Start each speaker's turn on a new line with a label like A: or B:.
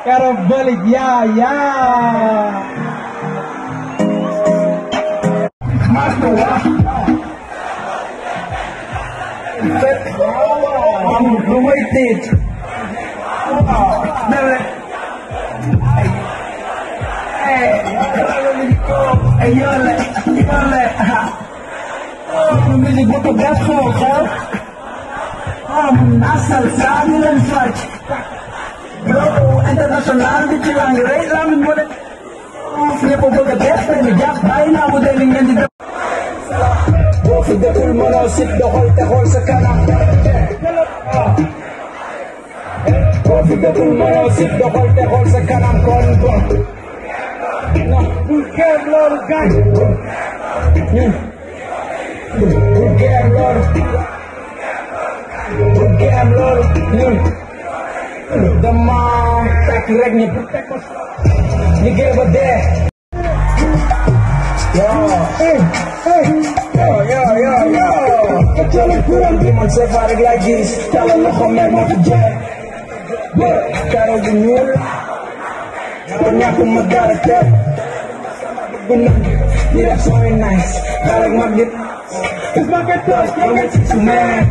A: Karo balik ya ya. I'm waited. Never. Hey, hey, yole, yole. Fudge. Bro, national bi ci langue deful mënoo sit te xool sa kanam. Boo fi deful mënoo sit putekos Nigga ba de Yo, eh, eh, yo, yo, yo, yo Kecuali kurang iman saya farig lagi Kalau lo komen mau kejar Karo genyul Pernah aku megara ter Bener, tidak so nice. Balik magnet. Cause my get touch, you get to man